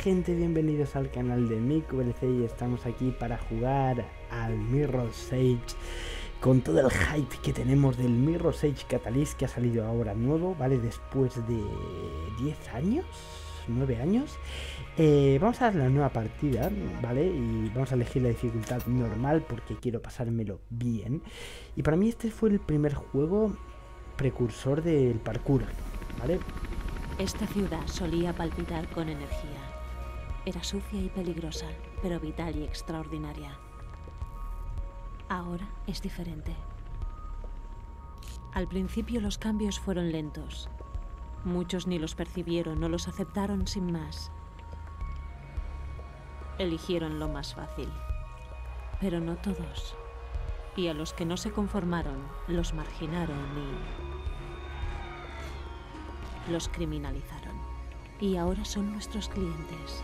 gente? Bienvenidos al canal de MicoVLC y estamos aquí para jugar al Mirror's Edge con todo el hype que tenemos del Mirror's Edge Catalyst que ha salido ahora nuevo, ¿vale? Después de 10 años, 9 años. Eh, vamos a dar la nueva partida, ¿vale? Y vamos a elegir la dificultad normal porque quiero pasármelo bien. Y para mí este fue el primer juego precursor del parkour, ¿vale? Esta ciudad solía palpitar con energía. Era sucia y peligrosa, pero vital y extraordinaria. Ahora es diferente. Al principio los cambios fueron lentos. Muchos ni los percibieron o los aceptaron sin más. Eligieron lo más fácil. Pero no todos. Y a los que no se conformaron, los marginaron y los criminalizaron. Y ahora son nuestros clientes.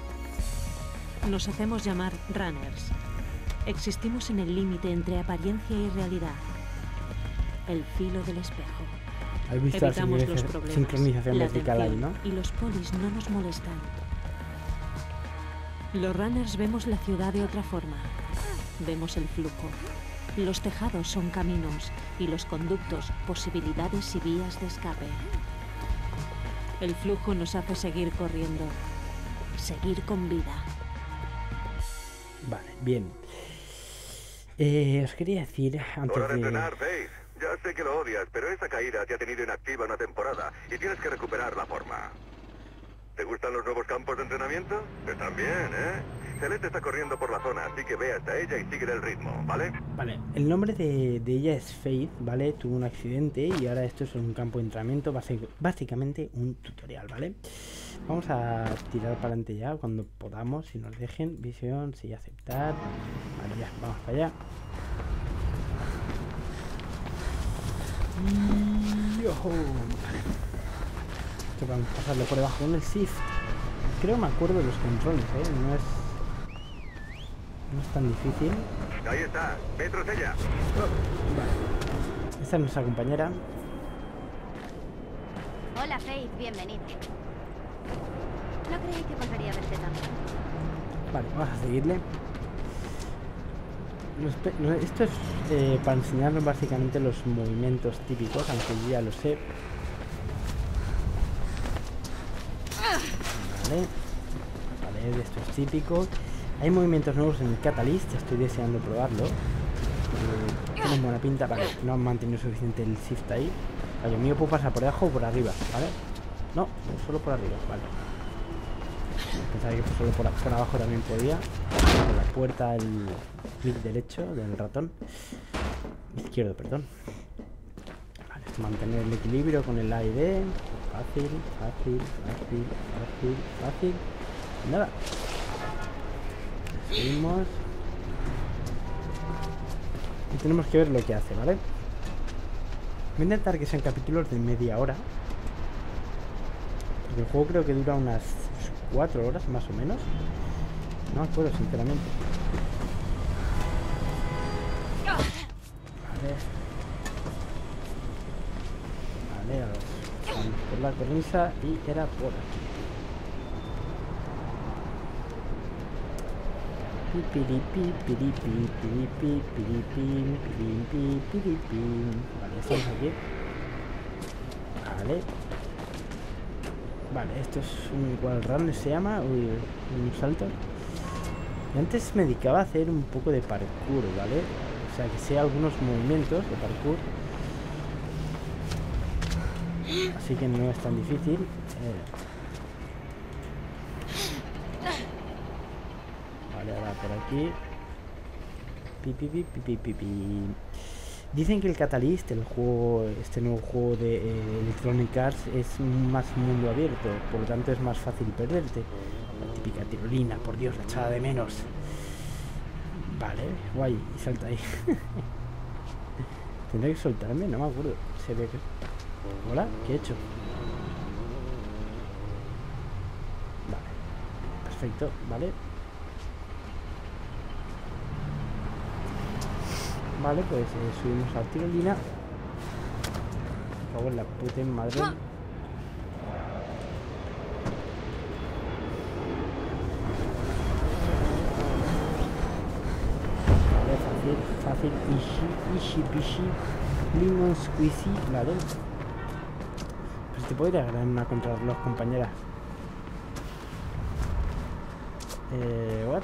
Nos hacemos llamar runners. Existimos en el límite entre apariencia y realidad. El filo del espejo. ¿Has visto la Evitamos los problemas, sincronización la vertical ahí, no? Y los polis no nos molestan. Los runners vemos la ciudad de otra forma. Vemos el flujo. Los tejados son caminos y los conductos posibilidades y vías de escape. El flujo nos hace seguir corriendo, seguir con vida. Bien. Eh, os quería decir antes de... entrenar, Faith. Ya sé que lo odias, pero esa caída te ha tenido inactiva una temporada y tienes que recuperar la forma. ¿Te gustan los nuevos campos de entrenamiento? Están bien, ¿eh? Celeste está corriendo por la zona, así que ve hasta ella y sigue el ritmo, ¿vale? Vale, el nombre de, de ella es Faith, ¿vale? Tuvo un accidente y ahora esto es un campo de entrenamiento, básicamente un tutorial, ¿vale? Vamos a tirar para adelante ya cuando podamos, si nos dejen. Visión, sí, aceptar. Vale, ya, vamos para allá. Vale. Esto vamos a pasarle por debajo con el shift. Creo me acuerdo de los controles, ¿eh? No es... No es tan difícil. Ahí está, ve tras ella. Vale. Esta es nuestra compañera. Hola Faith, bienvenida. No creí que volvería a verte tanto. Vale, vamos a seguirle. Esto es eh, para enseñarnos básicamente los movimientos típicos, aunque yo ya lo sé. Vale. Vale, esto es típico. Hay movimientos nuevos en el Catalyst, estoy deseando probarlo. Eh, tiene buena pinta, vale, no han mantenido suficiente el shift ahí. Vale, mío puedo pasar por debajo o por arriba, ¿vale? No, solo por arriba, vale. Pensaba que solo por, abajo también podía. La puerta, el clic derecho del ratón. Izquierdo, perdón. Vale, mantener el equilibrio con el A y D. Fácil, fácil, fácil, fácil, fácil. Nada. Seguimos. Y tenemos que ver lo que hace, ¿vale? Voy a intentar que sean capítulos de media hora. Porque el juego creo que dura unas 4 horas más o menos. No me acuerdo sinceramente. La cornisa y era por aquí. Piripi, piripi, piripim. Vale, estamos aquí. Vale. Vale, esto es un wall run, se llama, un salto. Antes me dedicaba a hacer un poco de parkour, ¿vale? O sea, que sé algunos movimientos de parkour. Así que no es tan difícil. Eh, Vale, ahora por aquí. Pi, pi, pi. Dicen que el Catalyst, el juego, este nuevo juego de eh, Electronic Arts, es más mundo abierto, por lo tanto es más fácil perderte. La típica tirolina, por Dios, la echada de menos. Vale, guay, y salta ahí. Tendré que soltarme, no me acuerdo. Se ve que. Hola, ¿qué hecho? Vale. Perfecto, vale. Vale, pues eh, subimos a la tirolina. Cago en la puta madre. Ah. fácil, fácil, ishi, ishi, pishi, limón squeezy, vale. Te podría ganar una contrarreloj, compañera. Eh, what?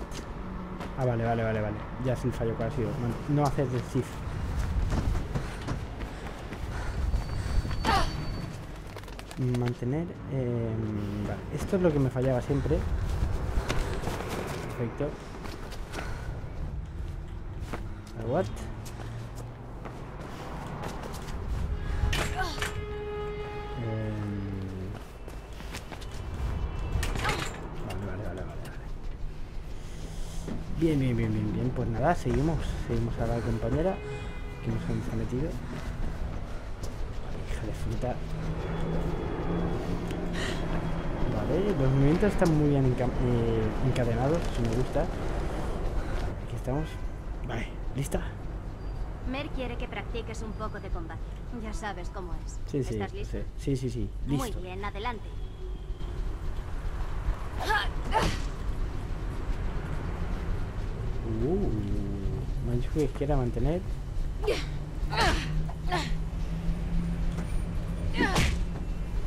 Ah, vale, vale, vale, vale. Ya es el fallo que ha sido. Man- No hacer el shift. Mantener. eh, vale. Esto es lo que me fallaba siempre. Perfecto. What? Bien, bien, bien, bien, bien. Pues nada, seguimos. Seguimos a la compañera. Que nos han metido. Hija de fruta. Vale, los movimientos están muy bien enca- eh, encadenados, eso me gusta. Aquí estamos. Vale, ¿lista? Mer quiere que practiques un poco de combate. Ya sabes cómo es. Sí, sí, ¿Estás listo? sí, sí, sí, sí, Muy bien, adelante. Uh, que quiera mantener.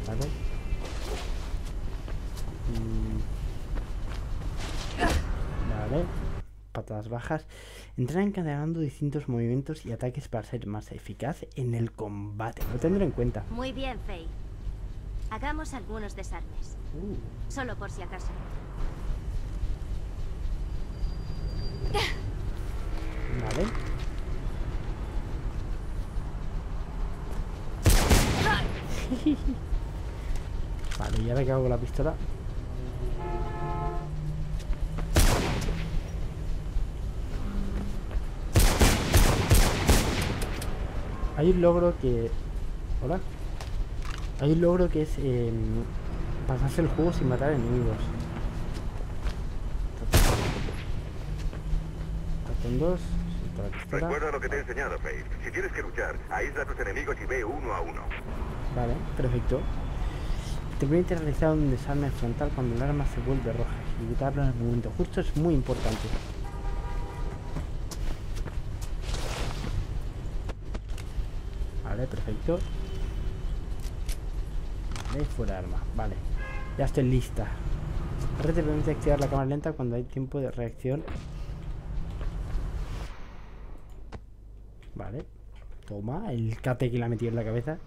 Vale. Mm. Vale. Patadas bajas. Entrena encadenando distintos movimientos y ataques para ser más eficaz en el combate. Lo tendré en cuenta. Muy bien, Faye. Hagamos algunos desarmes. Uh, Solo por si acaso. ¿Vale? vale, ¿y ahora qué hago con la pistola? Hay un logro que... ¿Hola? Hay un logro que es em, pasarse el juego sin matar enemigos. Tatón 2. Para que fuera. Recuerda lo que te he enseñado, Faith. Si tienes que luchar, aísla a tus enemigos y ve uno a uno. Vale, perfecto. Te permite realizar un desarme frontal cuando el arma se vuelve roja. Ejecutarlo en el momento justo es muy importante. Vale, perfecto. Vale, fuera arma. Vale. Ya estoy lista. Ahora te permite activar la cámara lenta cuando hay tiempo de reacción Vale. Toma, el cate que le ha metido en la cabeza.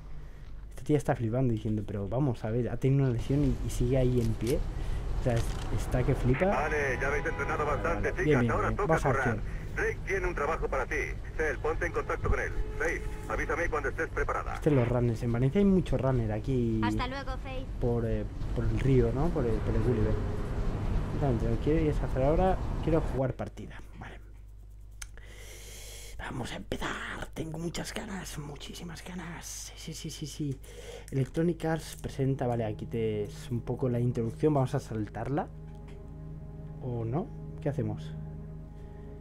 Esta tía está flipando diciendo, pero vamos a ver, ha tenido una lesión y, y sigue ahí en pie. O sea, es- está que flipa. Vale, ya habéis entrenado bastante, Vale, chicas. bien, bien, Ahora bien. toca Vas a correr. Drake tiene un trabajo para ti. Cell, ponte en contacto con él. Faith, avísame cuando estés preparada. Este es los runners. En Valencia hay muchos runners aquí Hasta luego, Faye. por, eh, por el río, ¿no? Por el, por el Gulliver. Exactamente, lo que quiero es hacer ahora. Quiero jugar partida. Vale. Vamos a empezar. Tengo muchas ganas, muchísimas ganas. Sí, sí, sí, sí. Electronic Arts presenta, vale, aquí te es un poco la introducción. Vamos a saltarla. ¿O no? ¿Qué hacemos?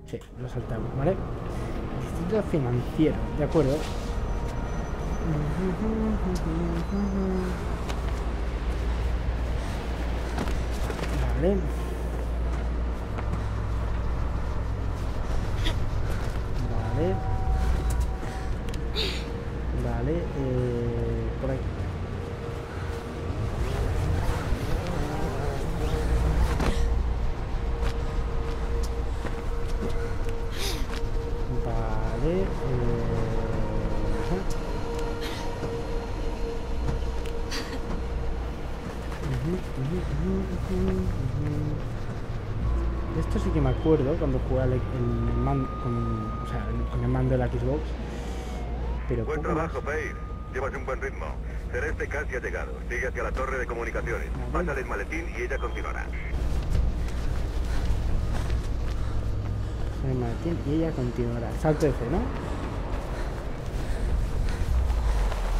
Sí, lo saltamos, ¿vale? Distrito financiero, de acuerdo. Vale. Vale. De esto sí que me acuerdo cuando jugaba el, el mando con, o sea, el- con el mando de la Xbox. Pero Buen trabajo, Faith. Llevas un buen ritmo. Celeste casi ha llegado. Sigue hacia la torre de comunicaciones. Vale. Pásale el maletín y ella continuará. Soy Martín y ella continuará. Salto fe, ¿no?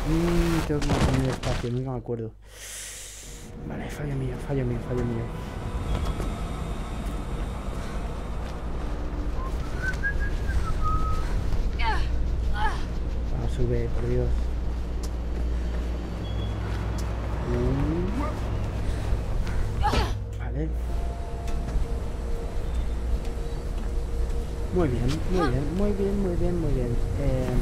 Mmm, tengo que mantener espacio, nunca me acuerdo. Vale, fallo mío, fallo mío, fallo mío. Vamos, sube, por Dios. Mm. Vale. Muy bien, muy bien, muy bien, muy bien, muy bien. Em,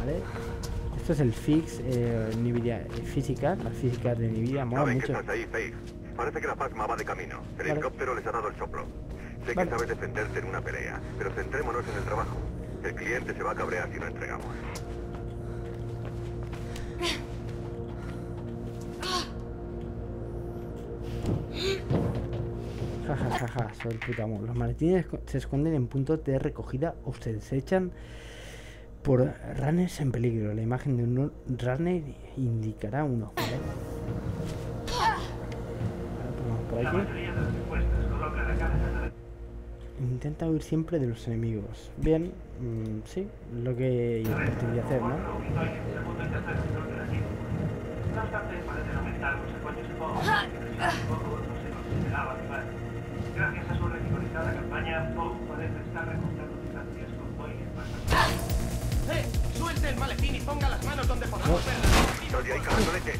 Vale. Esto es el fix eh, Nvidia eh, física, las físicas de Nvidia mola mucho. ahí. Parece que la Pasma va de camino. El Vale. helicóptero les ha dado el soplo. Sé Vale. que sabes defenderte en una pelea, pero centrémonos en el trabajo. El cliente se va a cabrear si no entregamos. Ja, ja, soy el puto amo. Los maletines se esconden en puntos de recogida o se desechan por runners en peligro. La imagen de un runner indicará uno. ¿vale? Ahora vamos por aquí. Intenta huir siempre de los enemigos. Bien, mm, sí, lo que pretendía hacer, ¿no? Gracias a su ridiculizada campaña, Poe parece estar recortando distancias con Boyle más ¡Eh! ¡Suelte el maletín y ponga las manos donde podamos ahí, cabezolete!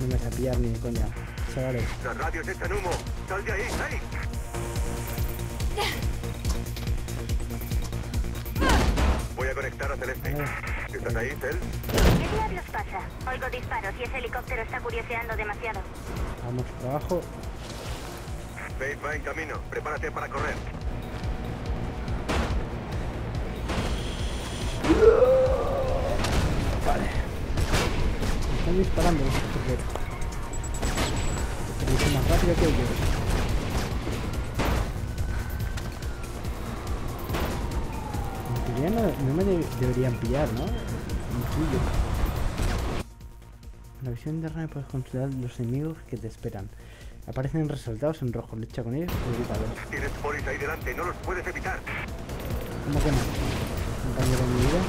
No me vas a pillar ni de coña. Chavales, ¡Las radios echan humo! ¡Sal de ahí, Faith! Voy a conectar a Celeste. ¿Estás ahí, Cel? ¿Qué diablos pasa? Oigo disparos y ese helicóptero está curioseando demasiado. vamos para abajo. Faith va en camino. Prepárate para correr. Vale. Me están disparando, no es más rápido que teoría no, no me de- deberían pillar, ¿no? Intuyo. En la visión interna puedes controlar los enemigos que te esperan. Aparecen resaltados en rojo. Lucha con ellos o evítalos. Tienes polis ahí delante. No los puedes evitar. ¿Cómo que no? Compañero de mi vida.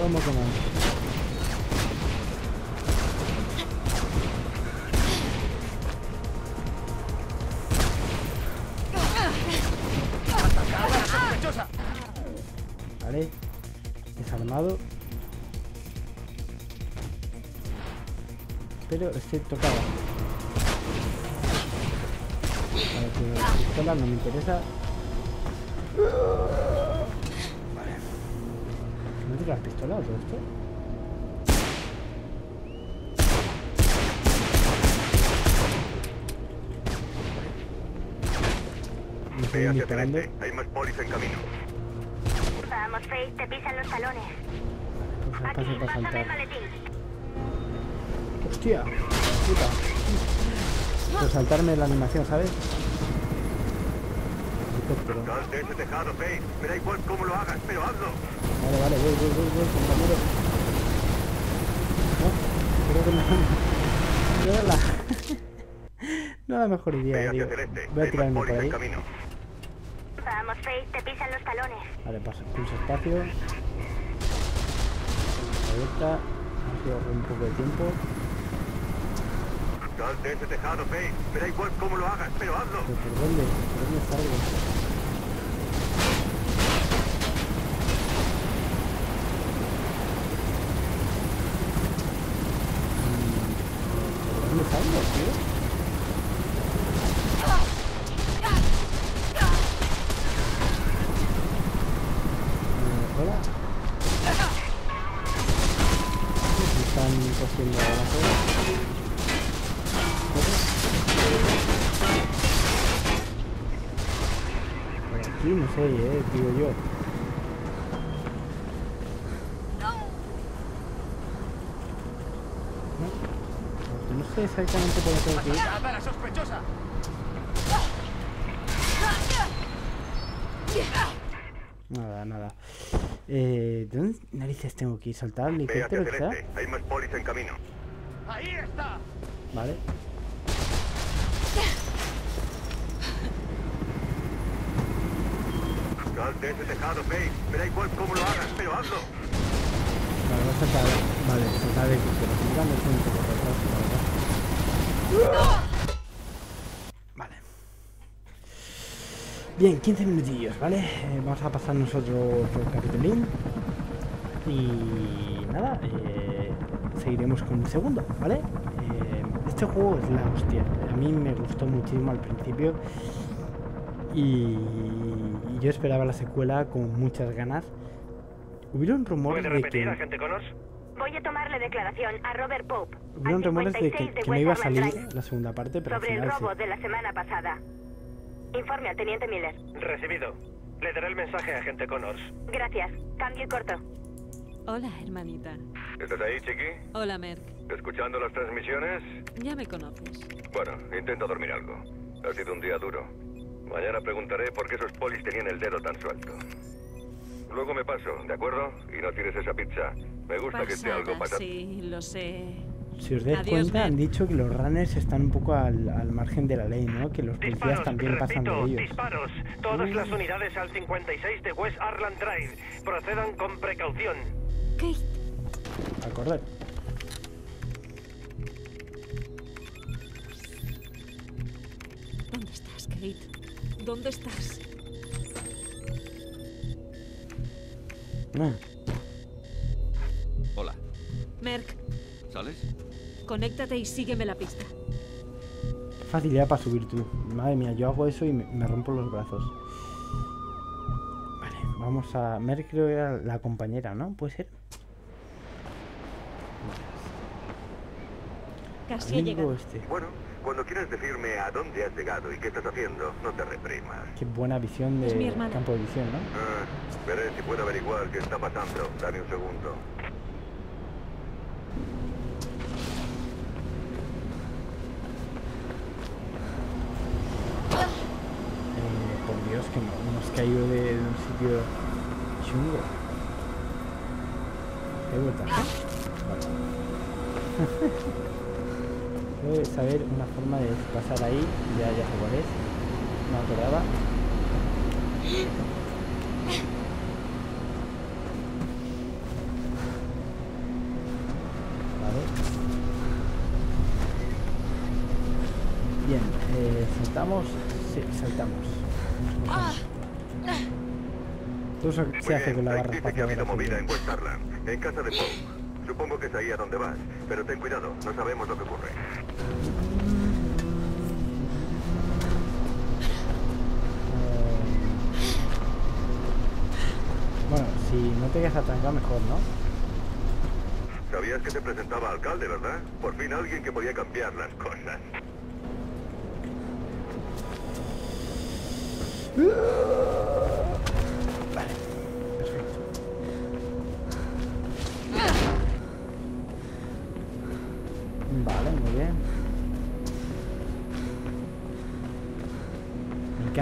¿Cómo que no? Pero estoy tocado. Vale, que la pistola no me interesa. Vale. ¿No tira las pistolas o todo esto? Ve hacia. Celeste. Hay más polis en camino. Vamos, Faith, te pisan los talones. Pues Aquí, espacio para pásame el saltar. maletín. Hostia, puta. Por saltarme la animación, ¿sabes? Helicóptero. Me da igual cómo lo hagas, pero hazlo. Vale, vale, voy, voy, voy, voy, compañero. No, creo que no. No era la. no era la mejor idea, tío. Voy a tirarme por ahí. Vamos, Faith, te pisan los talones. Vale, paso, pulso espacio. Abierta. Ahorro un poco de tiempo. Sal de ese tejado, Faith. Me da igual cómo lo hagas, pero hazlo. ¿Pero por dónde? ¿Por dónde salgo? Mm, ¿Por dónde salgo, tío? Exactamente por dónde tengo que ir. ¡Atacad a la sospechosa! Nada, nada. Eh, ¿De dónde narices tengo que ir? ¿Saltar al helicóptero quizá? Hay más polis en camino. ¡Ahí está! Vale. Sal de ese tejado, Faith. Me da igual cómo lo hagas, pero hazlo. Vale, voy a saltar. Vale, saltar el helicóptero. Saltando es un poco retraso, la verdad. Vale. Bien, 15 minutillos, ¿vale? Eh, vamos a pasar nosotros el capitulín. Y nada, eh, seguiremos con el segundo, ¿vale? Eh, este juego es la hostia. A mí me gustó muchísimo al principio. Y, y yo esperaba la secuela con muchas ganas. Hubieron rumores ¿Puede de repetir, que, agente Connors? Voy a tomarle declaración a Robert Pope. hubieron rumores de que, 56 de que no iba a salir Drive, la segunda parte, pero al Sobre el final sí. robo de la semana pasada. Informe al teniente Miller. Recibido. Le daré el mensaje a agente Connors. Gracias. Cambio y corto. Hola, hermanita. ¿Estás ahí, Chiqui? Hola, Merck. ¿Escuchando las transmisiones? Ya me conoces. Bueno, intento dormir algo. Ha sido un día duro. Mañana preguntaré por qué esos polis tenían el dedo tan suelto. Luego me paso, ¿de acuerdo? Y no tires esa pizza. Me gusta que esté algo Pasada, pasando. sí, lo sé. Si os dais Adiós, cuenta, han Ben. dicho que los runners están un poco al, al margen de la ley, ¿no? Que los policías Disparos, también pasan de repito, ellos. disparos. Todas las unidades al 56 de West Arland Drive. Procedan con precaución. Kate, A correr. ¿dónde estás, Kate? ¿Dónde estás? No. Merck, ¿sales? conéctate y sígueme la pista. Facilidad para subir tú. Madre mía, yo hago eso y me, me rompo los brazos. Vale, vamos a... Mer creo que era la compañera, ¿no? ¿Puede ser? Casi he Amigo llegado. este. Bueno, cuando quieras decirme a dónde has llegado y qué estás haciendo, no te reprimas. Qué buena visión Es mi de campo de visión, ¿no? Ah, veré si puedo averiguar qué está pasando. Dame un segundo. Eh, por Dios, que no- hemos caído de, de un sitio chungo. ¿Qué vuelta? Vale. Debo saber una forma de pasar ahí. Ya, ya sé cuál es. No acordaba. Vale. Bien, eh, saltamos. Sí, saltamos. Todo eso se Muy hace bien, con la barra dice que ha habido movida en West Arland, en casa de Poe. Supongo que es ahí a donde vas, pero ten cuidado, no sabemos lo que ocurre. Eh, Bueno, si no te quedas atrancado, mejor, ¿no? Sabías que se presentaba alcalde, ¿verdad? Por fin alguien que podía cambiar las cosas.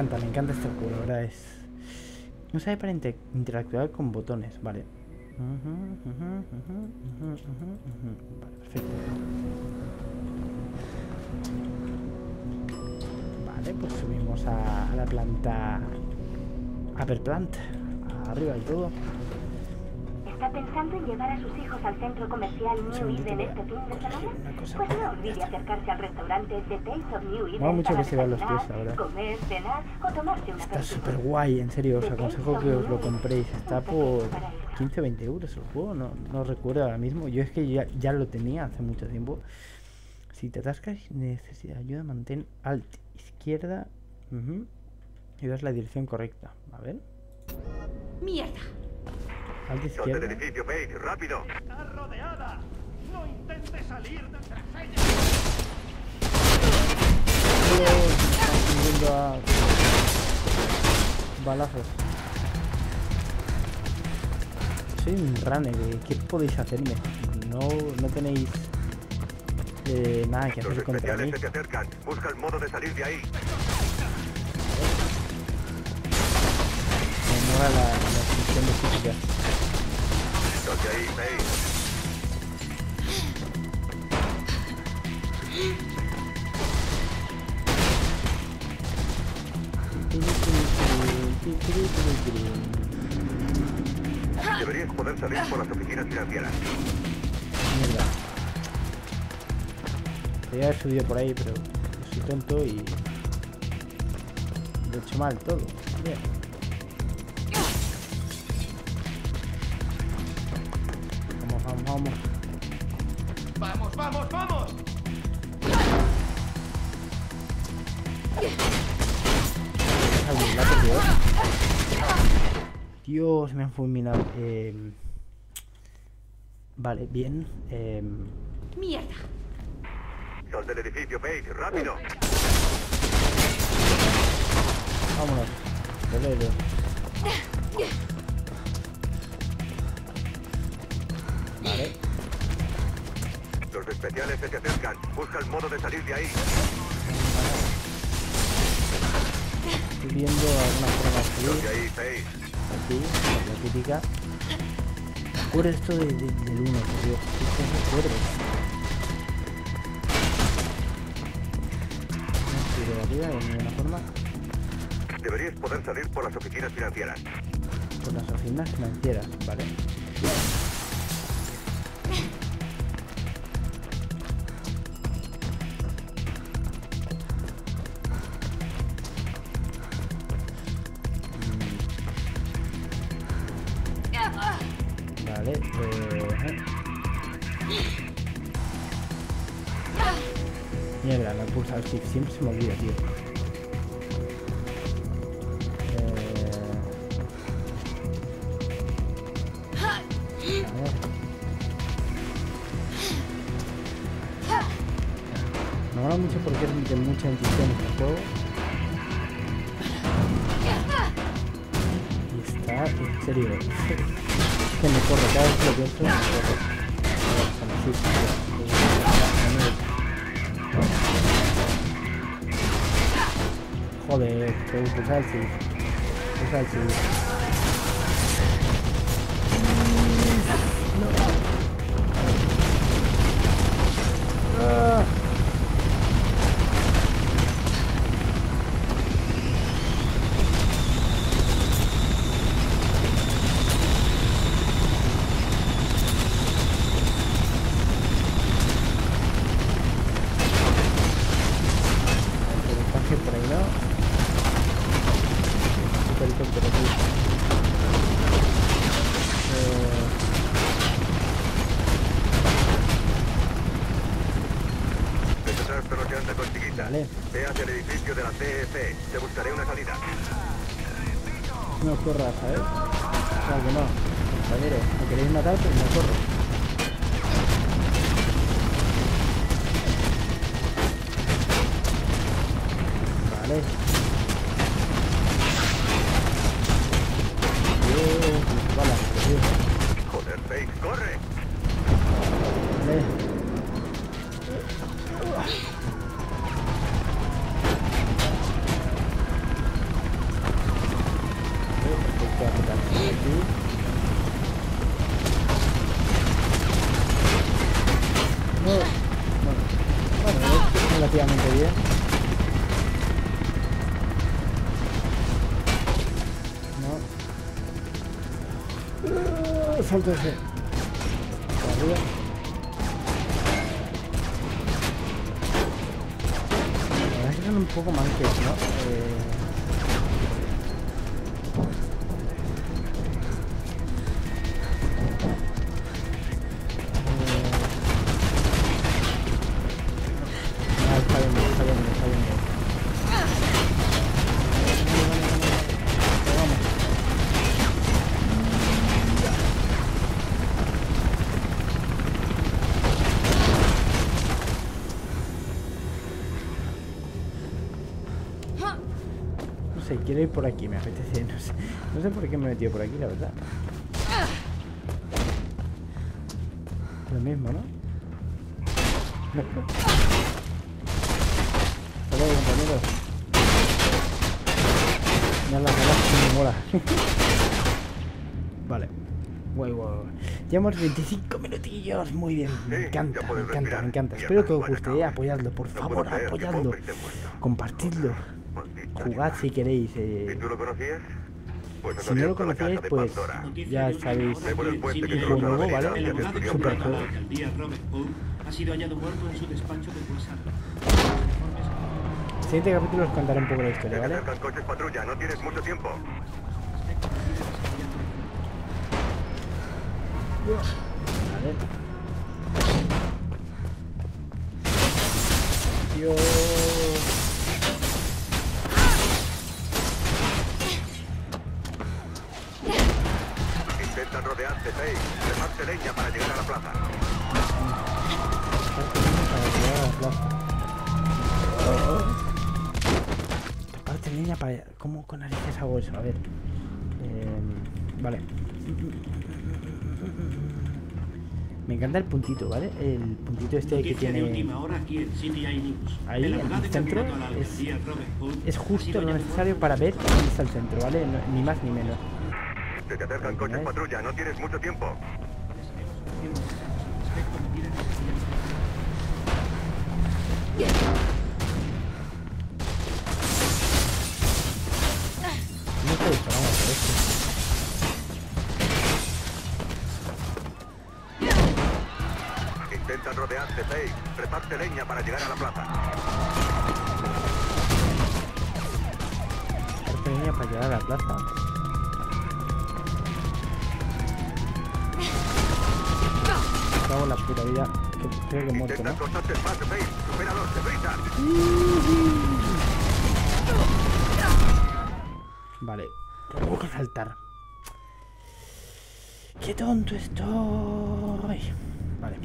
Encanta, me encanta este juego, la verdad es... No sabe para inte- interactuar con botones, vale. Vale, perfecto. Vale, pues subimos a, a la planta... Upper plant. Arriba y todo. ¿Está pensando en llevar a sus hijos al centro comercial New Eden este fin de semana? Pues no olvide acercarse al restaurante The Taste of New Eden Mola mucho para que se vean los pies, verdad. comer, cenar o tomarse una Está súper guay, en serio, os aconsejo que os lo compréis. Está por pequeño paraíso. 15 o 20 euros el juego, no, no recuerdo ahora mismo. Yo es que ya, ya lo tenía hace mucho tiempo. Si te atascas y necesitas ayuda, mantén alt izquierda ujú, y ves la dirección correcta. A ver, ¡Mierda! Alt Son del izquierda. edificio, Page, rápido. ¡Está rodeada! ¡No intente salir de tras ella! Dios, estamos yendo a balazos. Soy un runner, ¿eh? ¿qué podéis hacerme? No, no tenéis eh, nada que Los hacer contra mí. se te acercan. Busca el modo de salir de ahí. Me mola la, de física. Deberías poder salir por las oficinas financieras. Mierda. Podría haber subido por ahí, pero soy tonto y lo he hecho mal todo. Bien. Vamos. ¡Vamos, vamos, vamos! Dios, me han fulminado. Eh, vale, bien. Eh, ¡Mierda! Sal del edificio, Page, rápido. vámonos. Vale. Los especiales se te acercan. Busca el modo de salir de ahí. Estoy viendo alguna forma de salir. ahí. Aquí, la típica. Cubre esto de, de- del 1, por Dios. Esto cubre. No estoy de arriba de ninguna forma. Deberías poder salir por las oficinas financieras. Por las oficinas financieras, ¿vale? Y está, en serio, que me corro, cada vez que lo pienso, me tío. Joder, que pulsar el el. Buscaré una salida. No corras, ¿sabes? Claro que no. Compañero, me queréis matar, pero no corro. Vale. No. Ah, Salto quiero ir por aquí, me apetece, no sé. No sé por qué me he metido por aquí, la verdad. Lo mismo, ¿no? Hasta luego, compañeros. Ya la verdad que me mola. vale. Guay, guay, guay. Llevamos 25 minutillos, muy bien. Me encanta, me encanta, me encanta. Espero que os guste, cabrón. apoyadlo, por favor, apoyadlo. Compartidlo. Jugad si queréis. ¿Y Eh, tú lo conocías? Pues si no lo conocíais, pues ya sabéis. El juego nuevo, ¿vale? el Super juego. ha sido hallado muerto en su despacho de. Siguiente capítulo os contaré un poco la historia, ¿vale? acercan coches patrulla, no tienes mucho tiempo. Vale. ¿vale? Dios. Intentan rodearte, Faye. Reparte leña para llegar a la plaza. Para llegar a la plaza. Parte niña para... ¿Cómo con narices hago eso? A ver. Eh, vale. Me encanta el puntito, ¿vale? El puntito este que tiene... aquí en News. Ahí, en el centro, es- justo lo necesario para ver dónde está el centro, ¿vale? No- ni más ni menos. Se te acercan coches patrulla, no tienes mucho tiempo. No por esto. Intentan rodearte, Faye. Reparte leña para llegar a la plaza. Parte niña para llegar a la plaza. Cago en la puta vida. Que creo que muerto, ¿no? Vale. Tengo que saltar. ¡Qué tonto estoy! Vale.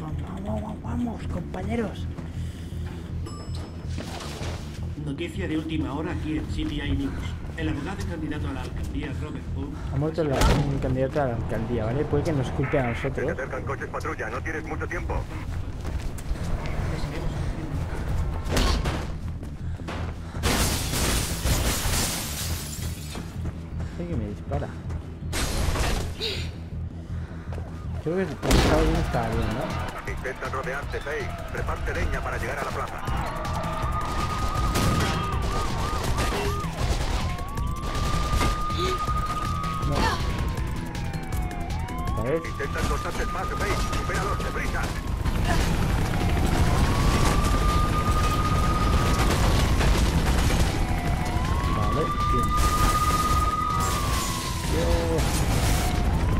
Vamos, vamos, vamos, compañeros. Noticia de última hora aquí en CTI News. El abogado candidato a la alcaldía, Robert Hood, Ha muerto la- un candidato a la alcaldía, ¿vale? Puede que nos culpe a Se nosotros. acercan coches patrulla, no tienes mucho tiempo. Sé que me dispara. Creo que el estaba bien, estaba bien, ¿no? Intentan rodearte, Faye. Reparte leña para llegar a la plaza. ¿Sabes? Intentan cortarte el paso, Faye. Supéralos, deprisa. Vale, bien. Dios.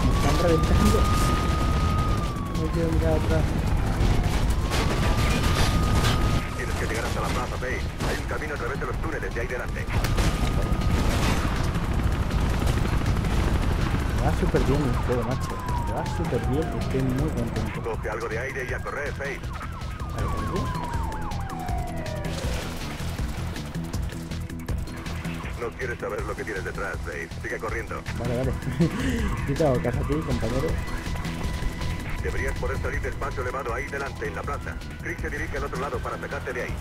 Me están reventando. No quiero mirar atrás. Tienes que llegar hasta la plaza, Faye. Hay un camino a través de los túneles de ahí delante. Va súper bien el juego, macho. Me va súper bien estoy muy contento. Coge algo de aire y a correr. No quieres saber lo que tienes detrás, Faye. Sigue corriendo. Vale, vale. Yo te hago caso a ti, compañero. Deberías poder salir del paso elevado ahí delante, en la plaza. Chris se dirige al otro lado para sacarte de ahí.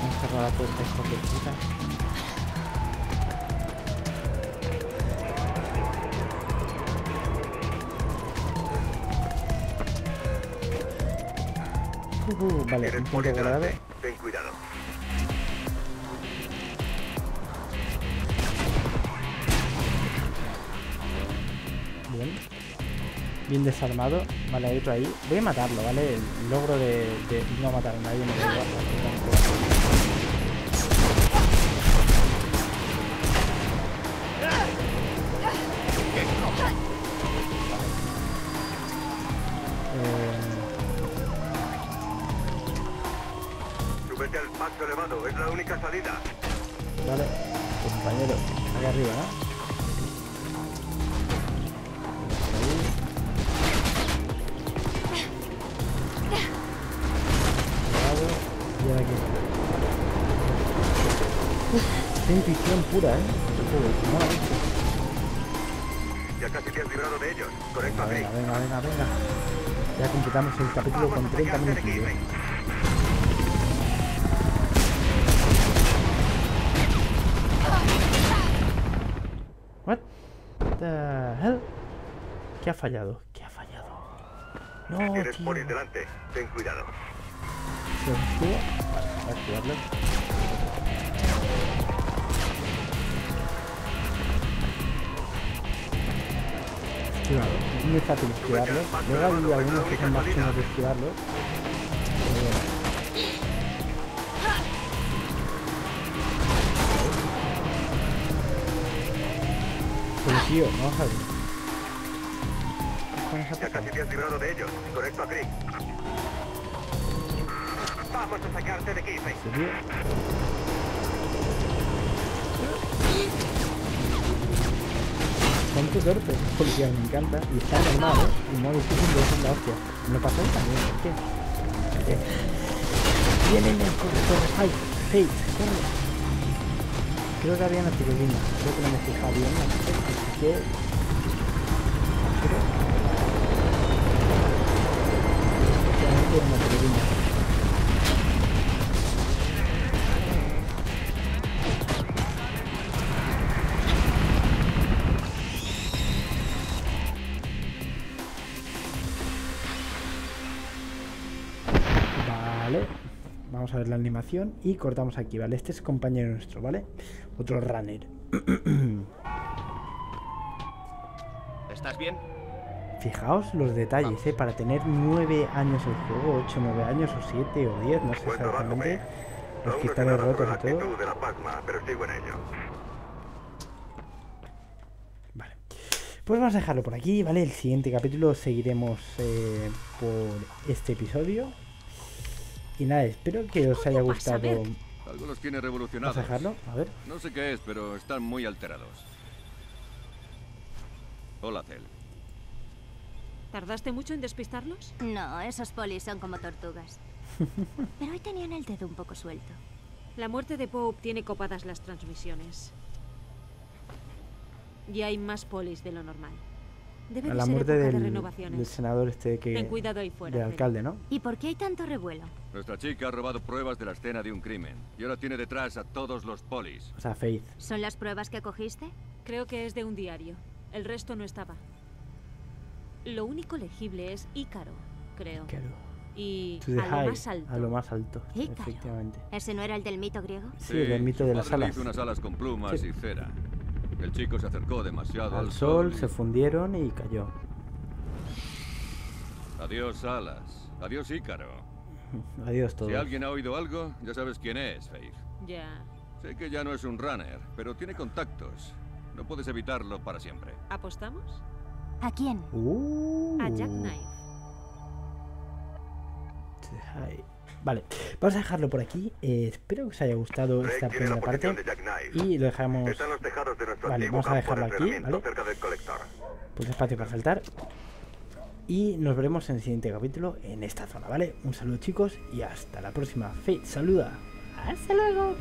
Vamos a cerrar la puerta, hijo de puta. Uh, vale, un punto delante. Ten cuidado. Bien. Bien desarmado. Vale, hay otro ahí. Voy a matarlo, ¿vale? El logro de, de no matar a nadie. Me da igual, Paso elevado. Es la única salida. vale, compañero. Acá arriba, qué intuición pura, ¿eh? Ya casi te has librado de ellos. Correcto, Venga, venga, venga, venga. Ya completamos el capítulo con 30 de aquí, minutos. ¿Qué ha fallado? ¿Qué ha fallado? No, tío. poli delante. Ten cuidado. ¿Se lo activo? Vale, voy a activarlo. Activado. Es muy fácil esquivarlo. Luego hay algunos que son más chinos de esquivarlo. Pero. Tío, vamos a ver. ¿Qué Ya pasado? casi te has librado de ellos. A Crick. Vamos a sacarte de aquí, Faith. ¿En serio? Son tu torpe, policía, me encanta. Y está normal, ¿eh? Y modo difícil de ser la hostia. Me lo pasó también, ¿por qué? Eh. Vienen en corre, corre, ay, hey, corre. Creo que había una tirolina, creo que no me he fijado bien, así que... Creo... Era una. Vale. Vamos a ver la animación y cortamos aquí, ¿vale? Este es compañero nuestro, ¿vale? Otro runner. ¿Estás bien? Fijaos los detalles, ¿eh? Para tener 9 años el juego, 8, 9 años o 7 o 10, no sé exactamente. Los cristales rotos y todo. Vale. Pues vamos a dejarlo por aquí, ¿vale? El siguiente capítulo seguiremos eh, por este episodio. Y nada, espero que os haya gustado. ver. Algo los tiene Vamos revolucionados. a dejarlo, a ver. No sé qué es, pero están muy alterados. Hola, Cel. ¿Tardaste mucho en despistarlos? No, esos polis son como tortugas. Pero hoy tenían el dedo un poco suelto. La muerte de Pope tiene copadas las transmisiones. Y hay más polis de lo normal. Debe la ser muerte de del, renovaciones. del senador este que. Ten cuidado ahí fuera, Del alcalde, ¿no? ¿Y por qué hay tanto revuelo? Nuestra chica ha robado pruebas de la escena de un crimen y ahora tiene detrás a todos los polis. O sea, Faith. ¿Son las pruebas que cogiste? Creo que es de un diario. El resto no estaba. Lo único legible es Ícaro, creo. Claro. Y To the a lo más alto. A lo más alto. Ícaro. Efectivamente. ¿Ese no era el del mito griego? Sí, el mito de las alas. hizo unas alas con plumas Sí. y cera. El chico se acercó demasiado Al al sol y- se fundieron y cayó. Adiós, alas. Adiós, Ícaro. Adiós todos. Si alguien ha oído algo, ya sabes quién es, Faith. Ya. Sé que ya no es un runner, pero tiene contactos. No puedes evitarlo para siempre. ¿Apostamos? ¿A quién? Uh. A Jackknife. Vale, vamos a dejarlo por aquí. Eh, espero que os haya gustado esta primera parte. Y lo dejamos de Vale, vamos a dejarlo aquí, ¿vale? cerca del colector. pues espacio para saltar. Y nos veremos en el siguiente capítulo en esta zona, ¿vale? Un saludo chicos y hasta la próxima. Fate, saluda. Hasta luego.